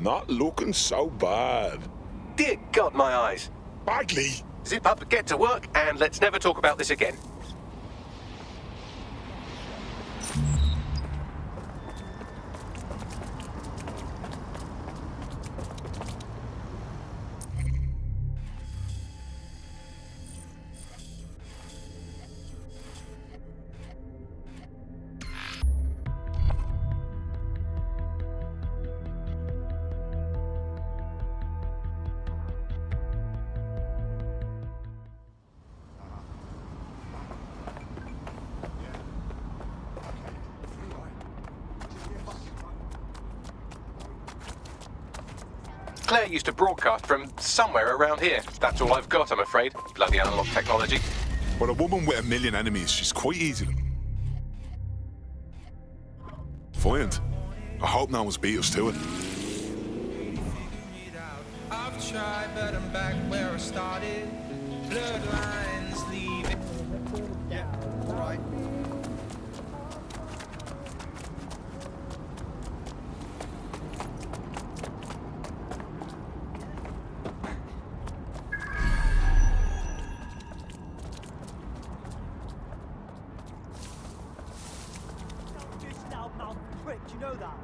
Not looking so bad. Dear God, my eyes. Bagley! Zip up, get to work, and let's never talk about this again. Claire used to broadcast from somewhere around here. That's all I've got, I'm afraid. Bloody analog technology. But a woman with a million enemies, she's quite easy to... Find. I hope no one's beat us to it. I've tried, but I'm back where I started. Bloodlines know that?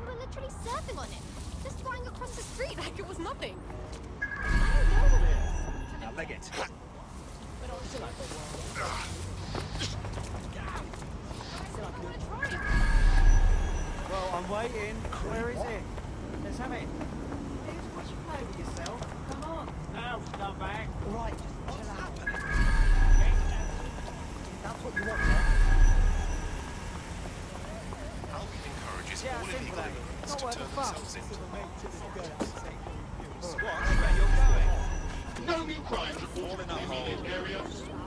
Oh, literally surfing on it, just flying across the street like it was nothing. I don't know this. Now leg it. I'm gonna try it. Well, I'm waiting. Where is it? Let's have it. Here's what you play with yourself. Come on. Now, scumbag. All right, just chill out. That's what you want, yeah? Albion encourages Yeah, all illegal immigrants to turn a fuss. themselves into Squad, where you're going. No new crimes reported in the immediate area.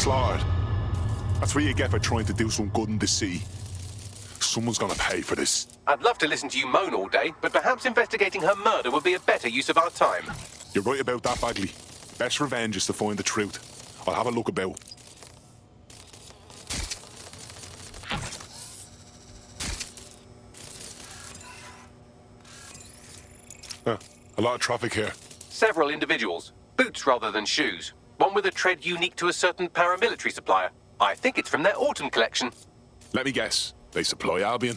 Slaughtered. That's what you get for trying to do some good in the sea. Someone's gonna pay for this. I'd love to listen to you moan all day, but perhaps investigating her murder would be a better use of our time. You're right about that, Bagley. Best revenge is to find the truth. I'll have a look about. Huh, a lot of traffic here. Several individuals, boots rather than shoes. One with a tread unique to a certain paramilitary supplier. I think it's from their autumn collection. Let me guess. They supply Albion.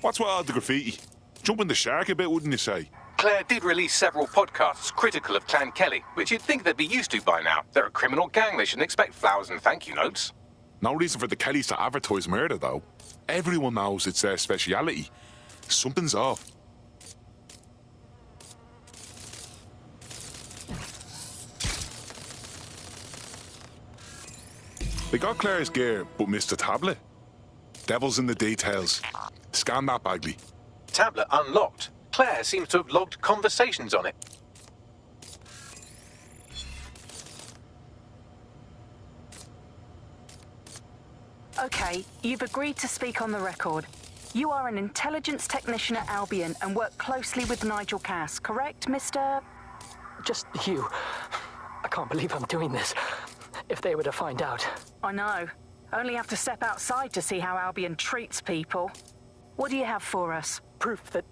What's with all the graffiti? Jumping the shark a bit, wouldn't you say? Claire did release several podcasts critical of Clan Kelly, which you'd think they'd be used to by now. They're a criminal gang, they shouldn't expect flowers and thank you notes. No reason for the Kellys to advertise murder, though. Everyone knows it's their speciality. Something's off. They got Claire's gear, but missed a tablet. Devil's in the details. Scan that, Bagley. Tablet unlocked. Claire seems to have logged conversations on it. Okay, you've agreed to speak on the record. You are an intelligence technician at Albion and work closely with Nigel Cass, correct, Mr...? Just you. I can't believe I'm doing this. If they were to find out, I know. Only have to step outside to see how Albion treats people. What do you have for us? Proof that.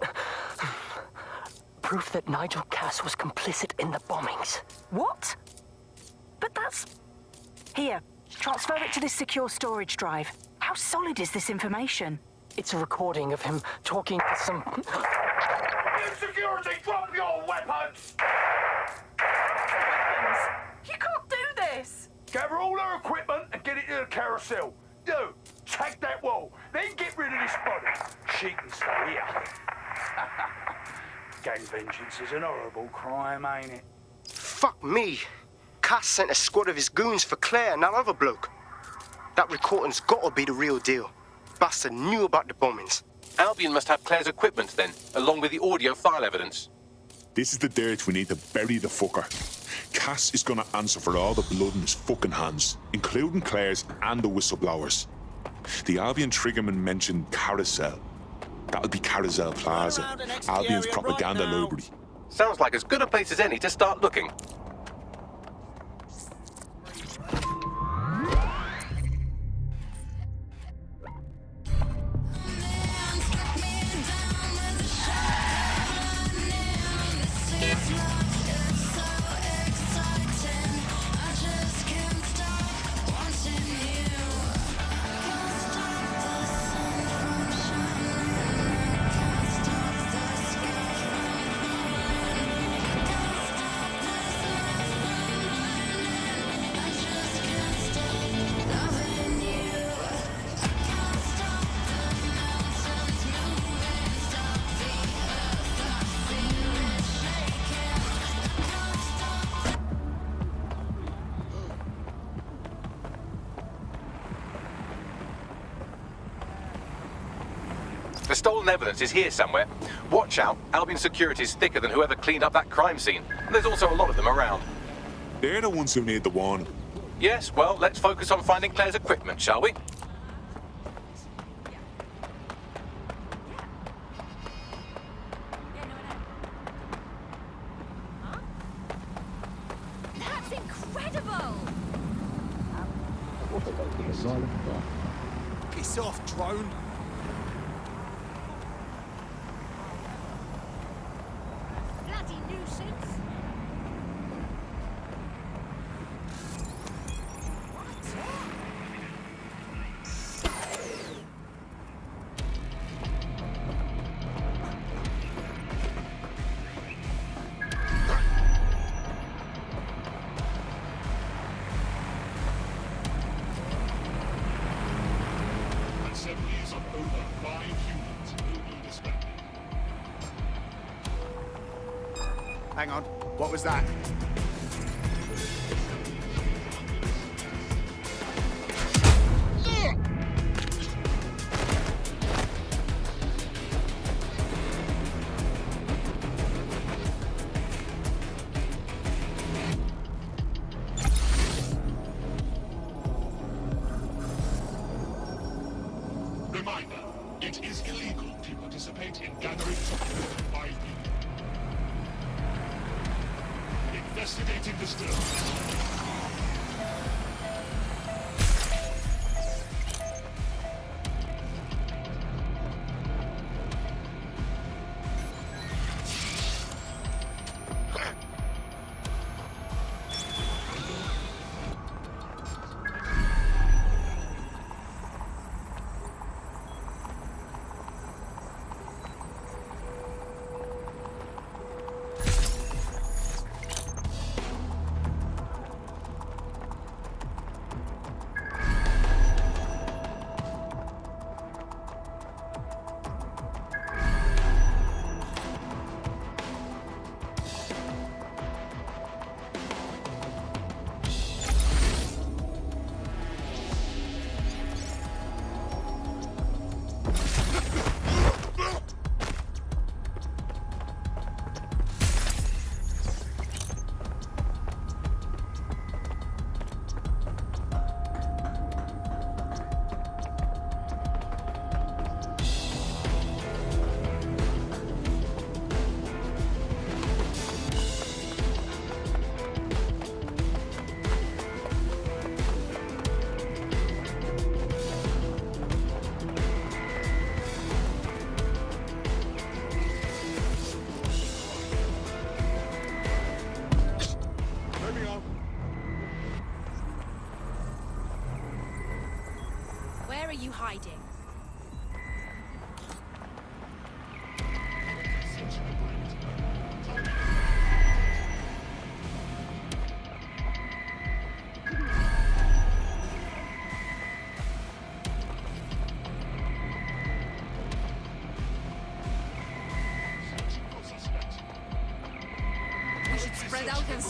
Proof that Nigel Cass was complicit in the bombings. What? But that's. Here, transfer it to this secure storage drive. How solid is this information? It's a recording of him talking to some. Security, drop your weapons! You can't do this! Gather all her equipment and to the carousel. You, take that wall, then get rid of this body. She can stay here. Gang vengeance is an horrible crime, ain't it? Fuck me. Cass sent a squad of his goons for Claire and that other bloke. That recording's gotta be the real deal. Bastard knew about the bombings. Albion must have Claire's equipment then, along with the audio file evidence. This is the dirt we need to bury the fucker. Cass is gonna answer for all the blood in his fucking hands, including Claire's and the whistleblowers. The Albion triggerman mentioned Carousel. That'll be Carousel Plaza, around the next Albion's propaganda right library. Sounds like as good a place as any to start looking. Stolen evidence is here somewhere. Watch out, Albion security is thicker than whoever cleaned up that crime scene. And there's also a lot of them around. They're the ones who need the warning. Yes, well, let's focus on finding Claire's equipment, shall we? That's incredible! Piss off, drone. Was that? It is illegal to participate in gatherings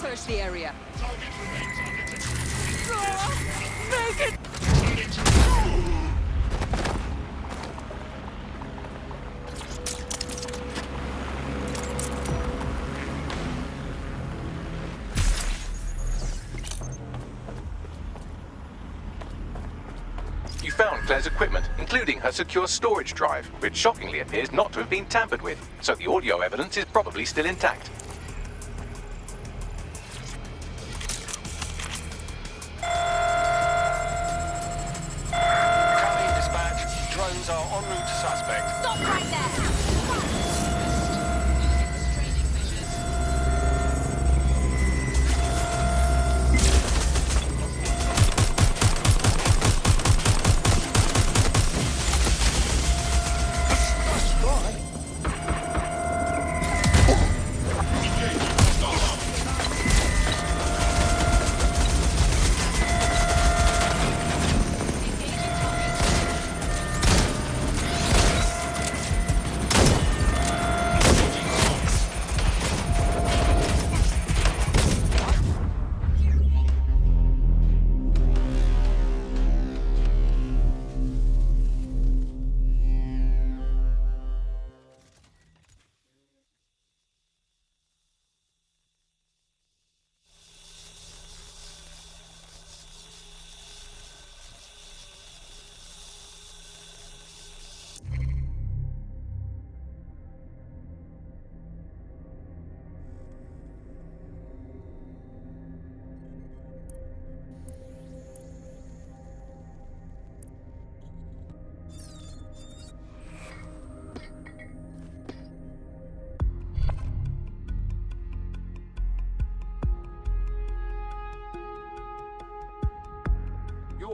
the area. Make it! You found Claire's equipment, including her secure storage drive, which shockingly appears not to have been tampered with, so the audio evidence is probably still intact.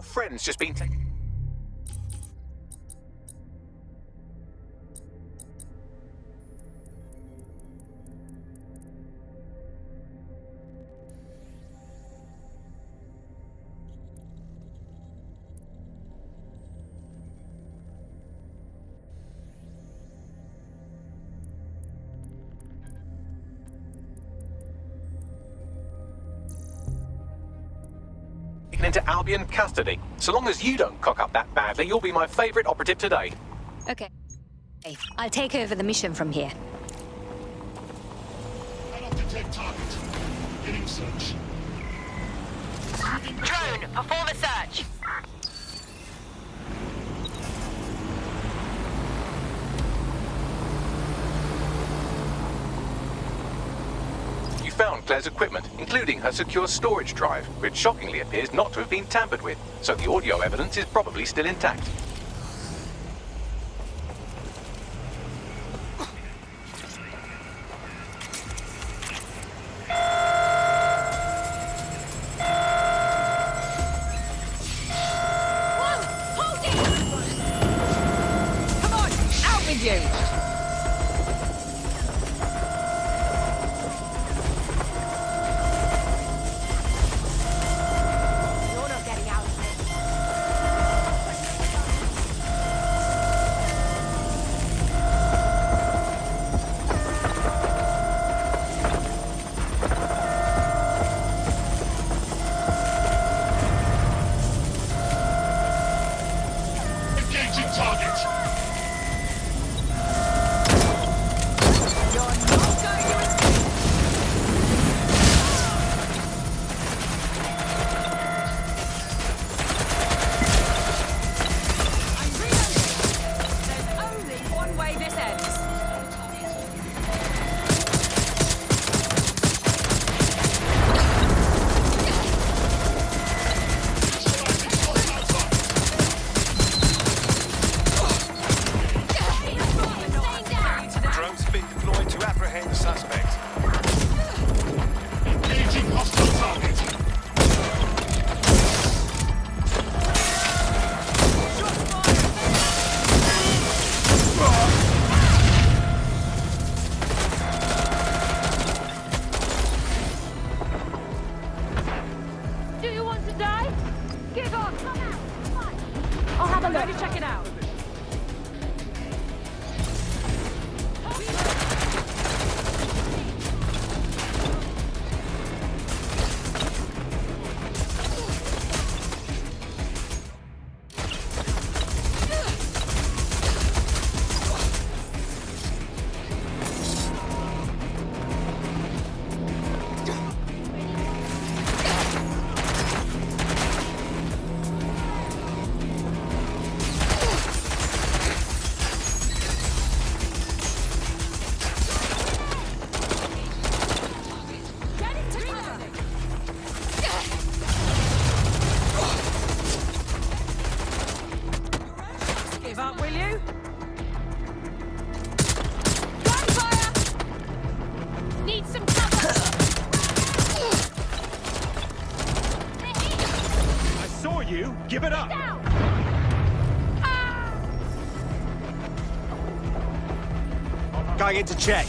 Your friend's just been taken. Into Albion custody. So long as you don't cock up that badly, you'll be my favourite operative today. Okay. Okay, I'll take over the mission from here. I don't detect target. Getting search. Drone, perform a search. You found Claire's equipment, including her secure storage drive, which shockingly appears not to have been tampered with, so the audio evidence is probably still intact. Somebody check it out. Will you? Gunfire! Need some cover. I saw you. Give it up. Ah! Going into check.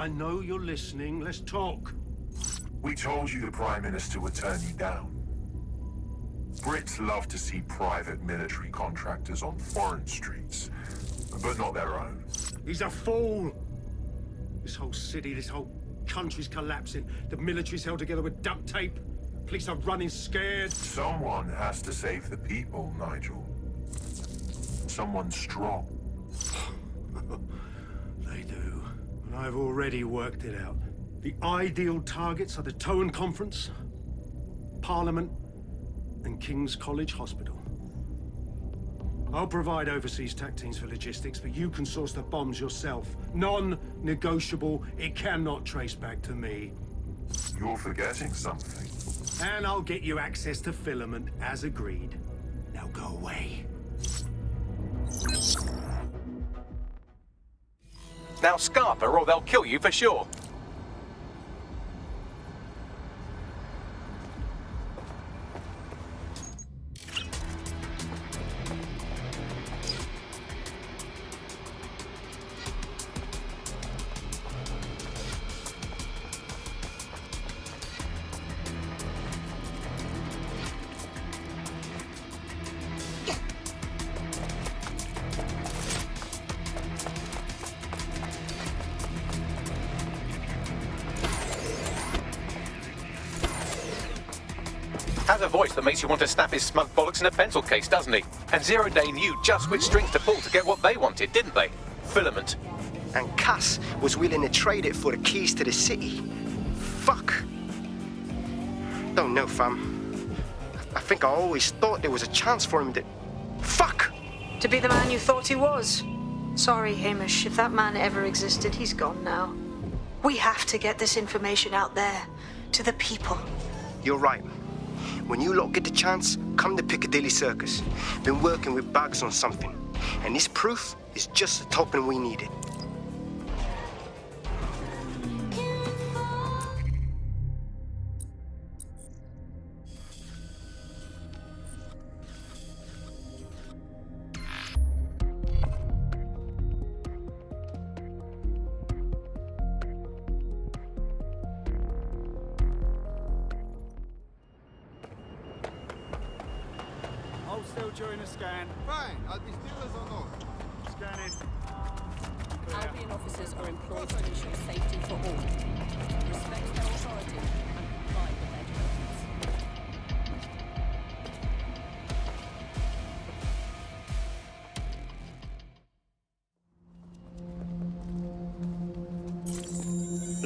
I know you're listening. Let's talk. We told you the Prime Minister would turn you down. Brits love to see private military contractors on foreign streets, but not their own. He's a fool. This whole city, this whole country's collapsing. The military's held together with duct tape. Police are running scared. Someone has to save the people, Nigel. Someone strong. They do. And I've already worked it out. The ideal targets are the Toan Conference, Parliament, and King's College Hospital. I'll provide overseas tech teams for logistics, but you can source the bombs yourself. Non-negotiable. It cannot trace back to me. You're forgetting something. And I'll get you access to filament, as agreed. Now go away. Now scarper or they'll kill you for sure. Has a voice that makes you want to snap his smug bollocks in a pencil case, doesn't he? And Zero Day knew just which strings to pull to get what they wanted, didn't they? Filament. And Cass was willing to trade it for the keys to the city. Fuck. Don't know, fam. I think I always thought there was a chance for him to. Fuck! To be the man you thought he was. Sorry, Hamish. If that man ever existed, he's gone now. We have to get this information out there, to the people. You're right. When you lot get the chance, come to Piccadilly Circus. Been working with Bugs on something. And this proof is just the token we needed.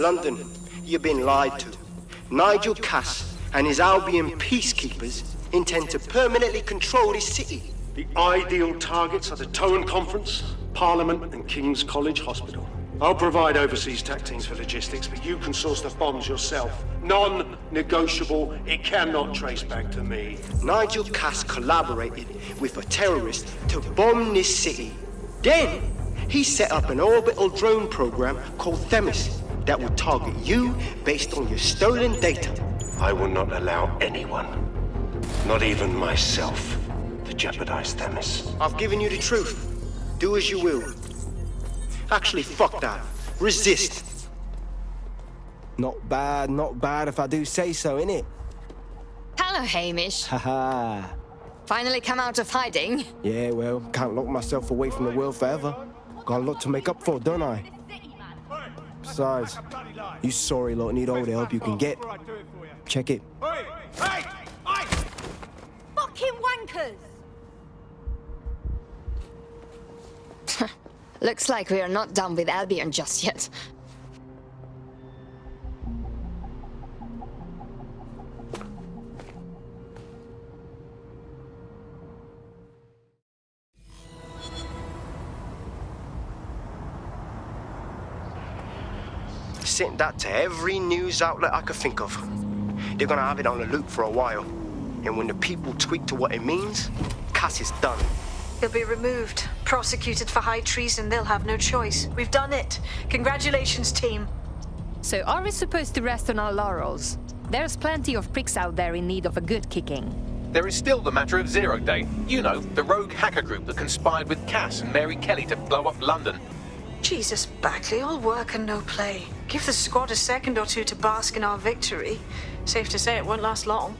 London, you've been lied to. Nigel Cass and his Albion peacekeepers intend to permanently control this city. The ideal targets are the Towan Conference, Parliament, and King's College Hospital. I'll provide overseas tech teams for logistics, but you can source the bombs yourself. Non-negotiable. It cannot trace back to me. Nigel Cass collaborated with a terrorist to bomb this city. Then, he set up an orbital drone program called Themis that will target you based on your stolen data. I will not allow anyone, not even myself, to jeopardize Themis. I've given you the truth. Do as you will. Actually, fuck that. Resist. Not bad, not bad if I do say so, innit? Hello, Hamish. Haha. Finally come out of hiding. yeah, well, can't lock myself away from the world forever. Got a lot to make up for, don't I? Besides, you sorry lot need all the help you can get. Check it. Fucking wankers! Looks like we are not done with Albion just yet. Sent that to every news outlet I could think of. They're gonna have it on the loop for a while. And when the people tweak to what it means, Cass is done. He'll be removed, prosecuted for high treason. They'll have no choice. We've done it. Congratulations, team. So are we supposed to rest on our laurels? There's plenty of pricks out there in need of a good kicking. There is still the matter of Zero Day. You know, the rogue hacker group that conspired with Cass and Mary Kelly to blow up London. Jesus, Bagley, all work and no play. Give the squad a second or two to bask in our victory. Safe to say it won't last long.